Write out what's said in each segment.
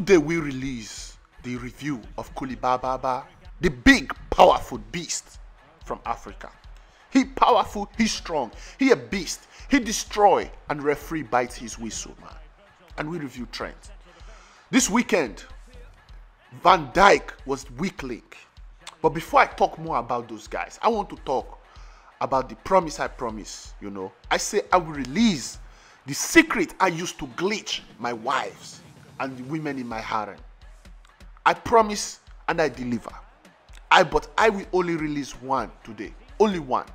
Today we release the review of Kulibababa, the big, powerful beast from Africa. He powerful, he strong, he a beast. He destroy and referee bites his whistle, man. And we review Trent. This weekend, Van Dijk was weak link. But before I talk more about those guys, I want to talk about the promise I promise, you know. I say I will release the secret I used to glitch my wives and the women in my harem. I promise and I deliver. I but I will only release one today. Only one.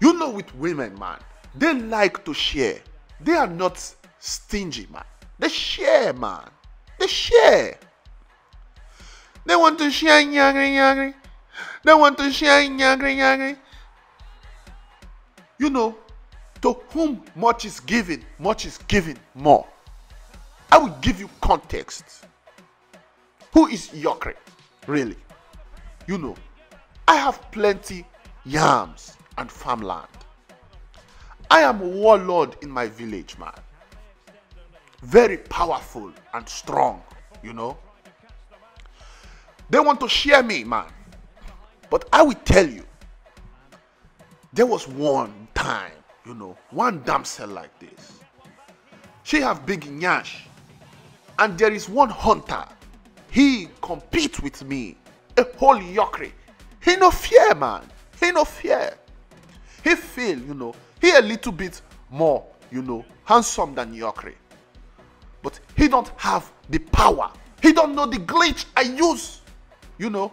You know with women, man, they like to share. They are not stingy, man. They share, man. They share. They want to share nyagri nyagri. They want to share nyagri nyagri. You know, to whom much is given, much is given more. I will give you context. Who is Yorkri? Really? You know, I have plenty yams and farmland. I am a warlord in my village, man. Very powerful and strong, you know. They want to share me, man. But I will tell you, there was one time, you know, one damsel like this. She have big nyash. And there is one hunter. He compete with me. A whole yorkri. He no fear, man. He no fear. He feel, you know, he a little bit more, you know, handsome than yorkri. But he don't have the power. He don't know the glitch I use. You know,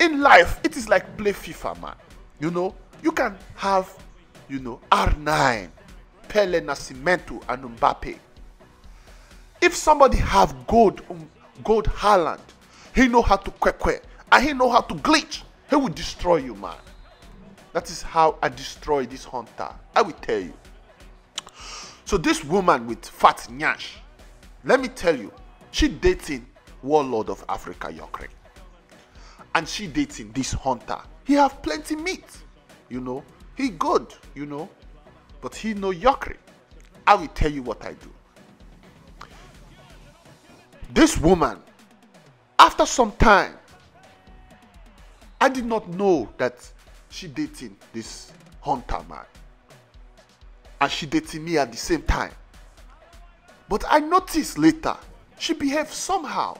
in life, it is like play FIFA, man. You know, you can have, you know, R9, Pele Nascimento, and Mbappe. If somebody have gold, gold Haaland, he know how to kwekwe, and he know how to glitch. He will destroy you, man. That is how I destroy this hunter. I will tell you. So this woman with fat nyash, let me tell you, she dating warlord of Africa, Yorkri. And she dating this hunter. He have plenty meat, you know. He good, you know. But he no Yorkri. I will tell you what I do. This woman, after some time, I did not know that she dating this hunter man. And she dating me at the same time. But I noticed later she behaved somehow.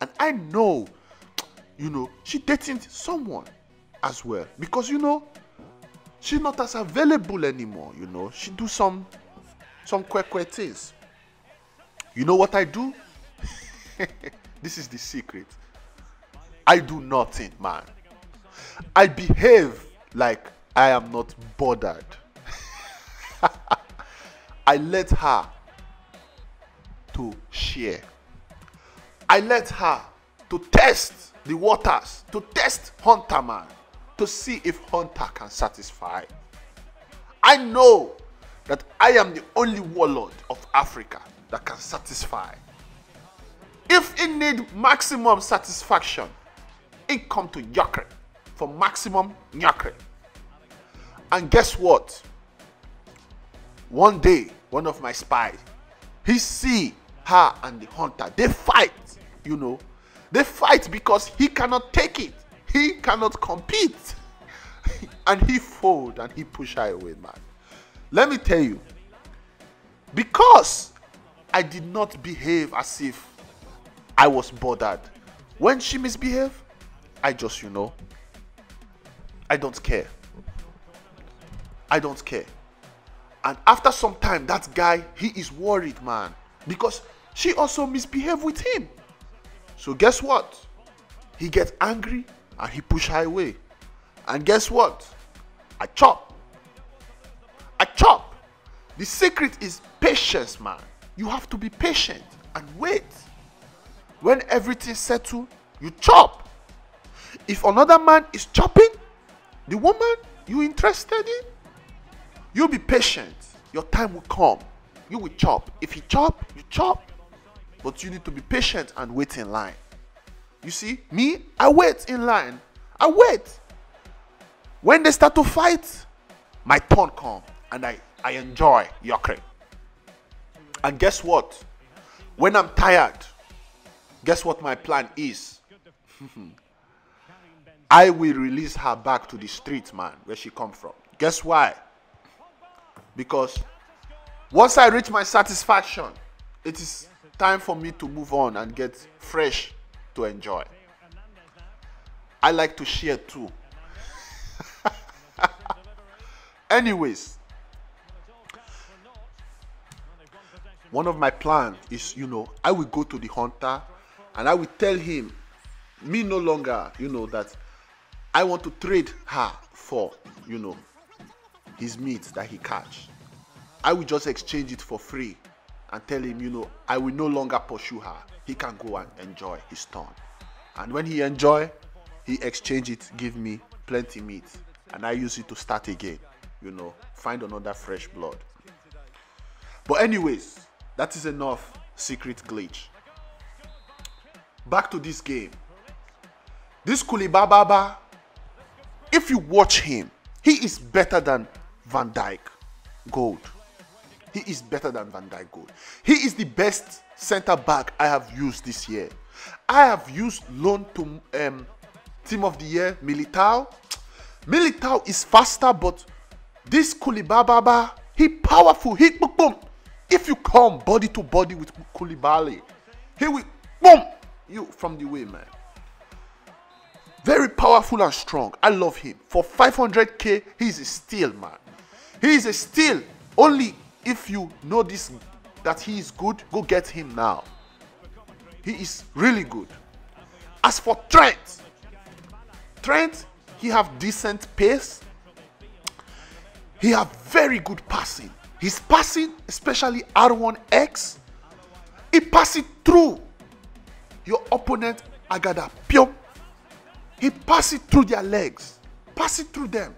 And I know, you know, she dating someone as well. Because you know, she's not as available anymore, you know. She do some some quick things. You know what I do? this is the secret. I do nothing, man. I behave like I am not bothered. I let her to share. I let her to test the waters, to test Hunter Man, to see if Hunter can satisfy. I know that I am the only warlord of Africa that can satisfy. If it need maximum satisfaction, it come to Yakre for maximum Yakre. And guess what? One day, one of my spies, he see her and the hunter. They fight, you know. They fight because he cannot take it. He cannot compete. and he fold and he push her away, man. Let me tell you, because I did not behave as if I was bothered. When she misbehaved, I just, you know, I don't care. I don't care. And after some time, that guy, he is worried, man. Because she also misbehaved with him. So guess what? He gets angry and he push her away. And guess what? I chop. I chop. The secret is patience, man. You have to be patient and wait. When everything settle, you chop. If another man is chopping, the woman you interested in, you be patient. Your time will come. You will chop. If you chop, you chop. But you need to be patient and wait in line. You see, me, I wait in line. I wait. When they start to fight, my turn come and I, I enjoy your cream And guess what? When I'm tired, guess what my plan is? I will release her back to the street, man, where she come from. Guess why? Because once I reach my satisfaction, it is time for me to move on and get fresh to enjoy. I like to share too. Anyways, one of my plans is, you know, I will go to the hunter and I will tell him, me no longer, you know, that I want to trade her for, you know, his meat that he catch. I will just exchange it for free and tell him, you know, I will no longer pursue her. He can go and enjoy his turn. And when he enjoy, he exchange it, give me plenty meat, and I use it to start again. You know, find another fresh blood. But anyways, that is enough secret glitch. Back to this game. This Kulibababa, if you watch him, he is better than Van Dijk Gold. He is better than Van Dijk Gold. He is the best center back I have used this year. I have used loan to um, team of the year Militao. Militao is faster, but this Kulibababa, he powerful. He boom. If you come body to body with Koulibaly, he will boom you from the way, man. Very powerful and strong. I love him. For 500k, he's a steal, man. He is a steal. Only if you know this that he is good, go get him now. He is really good. As for Trent, Trent, he have decent pace. He have very good passing. His passing, especially R1X, he pass it through your opponent Agada Pio. He pass it through their legs. Pass it through them.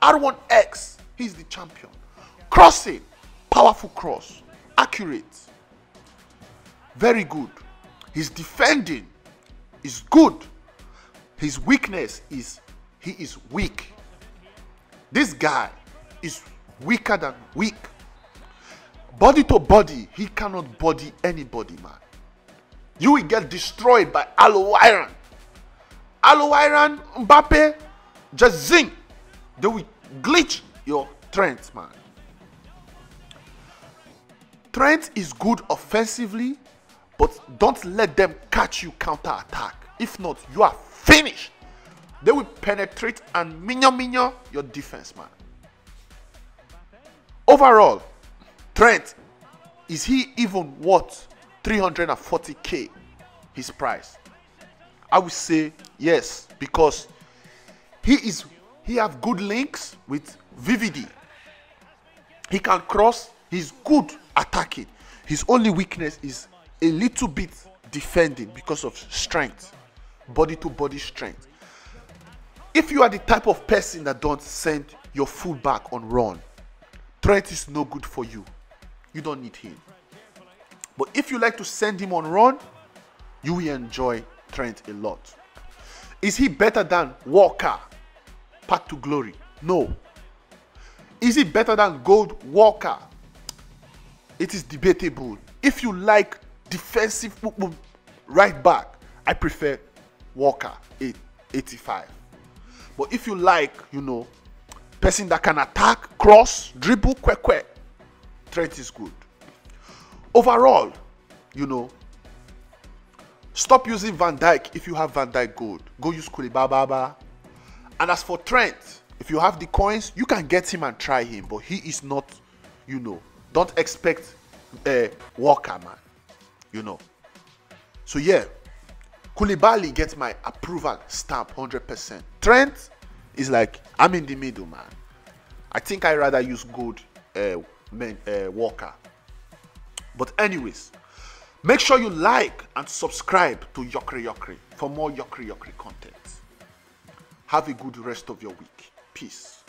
R1X, he's the champion. Crossing, powerful cross, accurate. Very good. His defending is good. His weakness is he is weak. This guy is weaker than weak. Body to body, he cannot body anybody, man. You will get destroyed by Aloe Iron. Aloe Iron, Mbappe, just zing. They will glitch your Trent, man. Trent is good offensively, but don't let them catch you counter attack. If not, you are finished. They will penetrate and minyo minyo your defense, man. Overall, Trent, is he even worth 340k his price? I would say yes, because he is he have good links with VVD. He can cross, he's good attacking. His only weakness is a little bit defending because of strength body to body strength. If you are the type of person that don't send your full back on run, Trent is no good for you. You don't need him. But if you like to send him on run, you will enjoy Trent a lot. Is he better than Walker? Path to glory? No. Is he better than Gold Walker? It is debatable. If you like defensive right back, I prefer Walker 85. But if you like, you know, person that can attack, cross, dribble, quick, quick, Trent is good. Overall, you know, stop using Van Dijk if you have Van Dijk gold. Go use Kulibaba. And as for Trent, if you have the coins, you can get him and try him, but he is not, you know, don't expect a uh, Walker, man. You know. So yeah, Koulibaly gets my approval stamp 100%. Trent is like, I'm in the middle, man. I think I rather use good uh, men, uh, Walker. But anyways, make sure you like and subscribe to Yokri Yokri for more Yokri Yokri content. Have a good rest of your week. Peace.